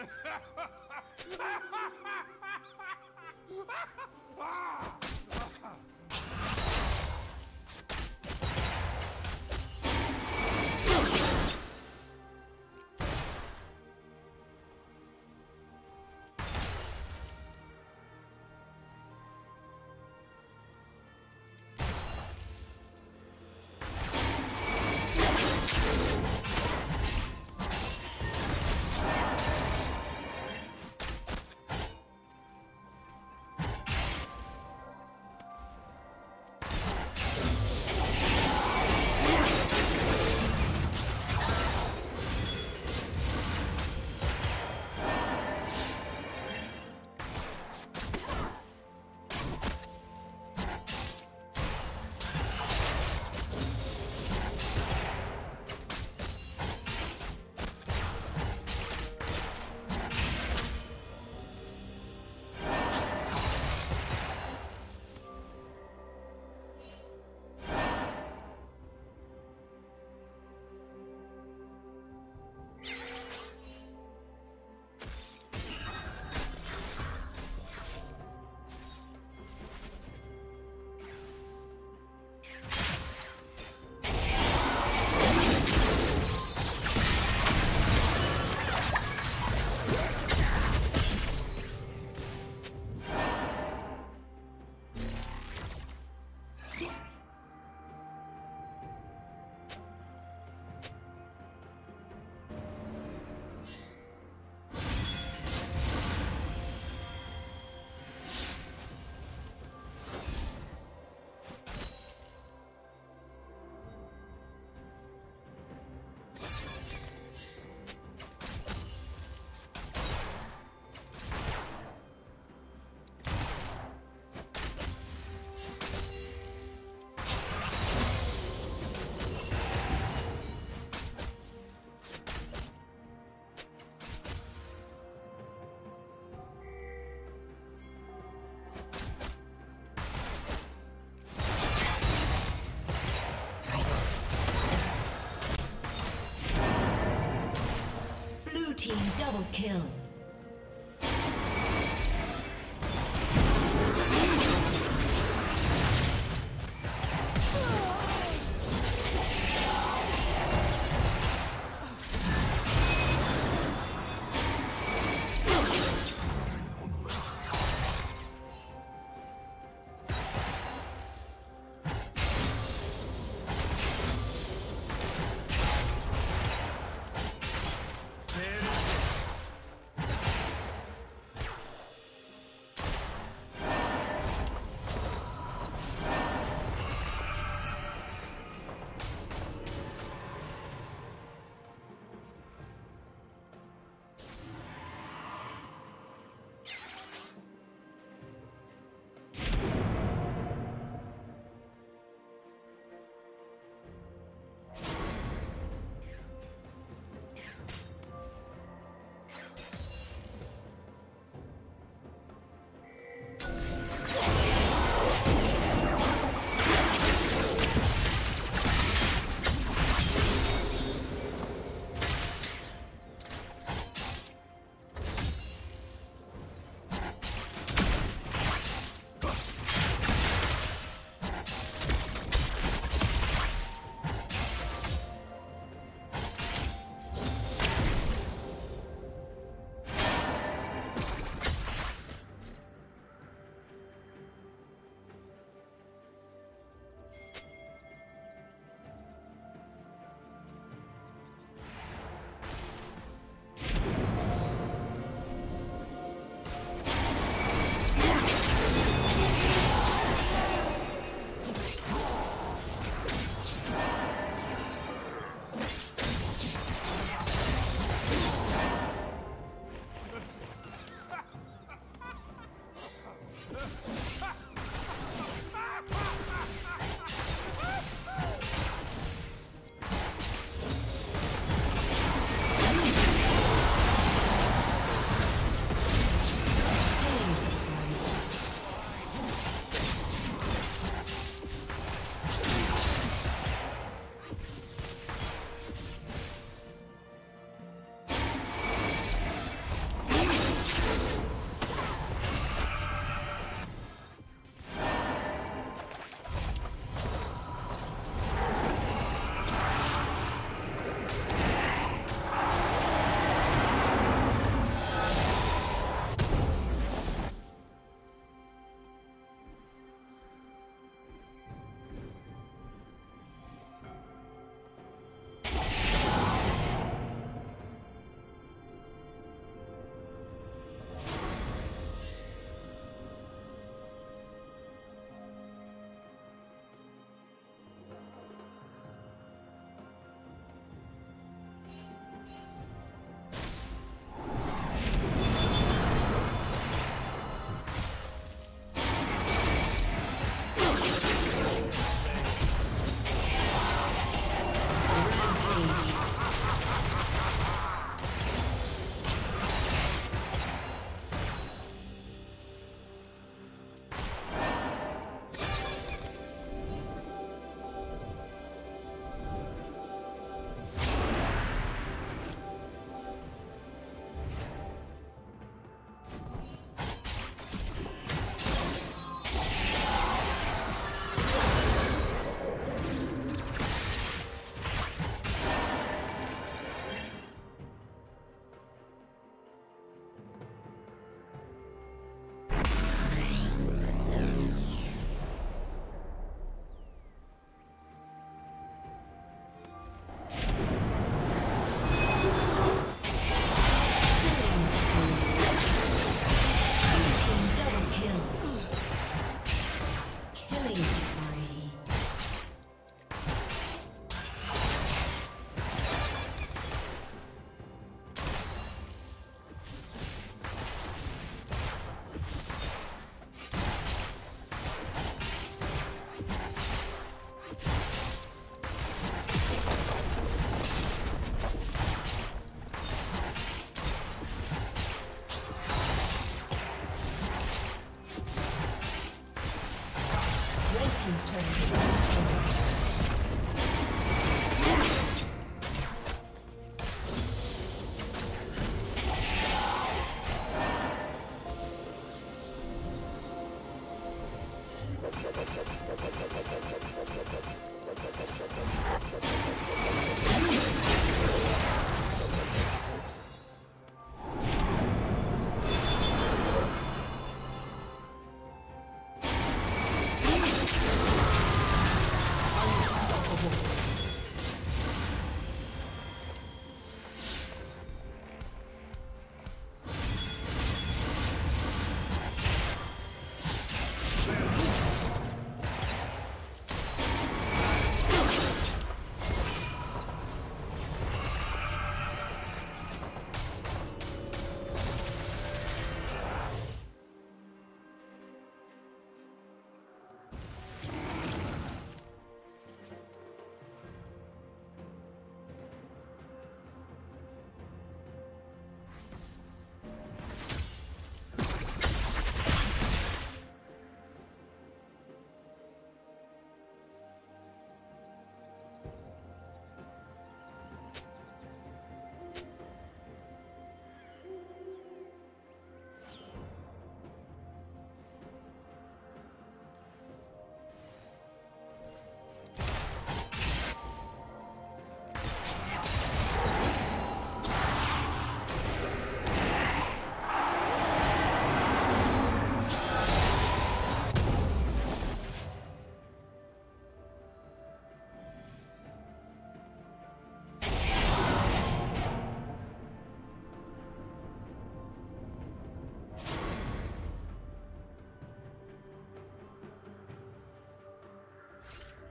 Ha ha ha! Double kill.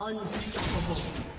Unstoppable.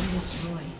been destroyed.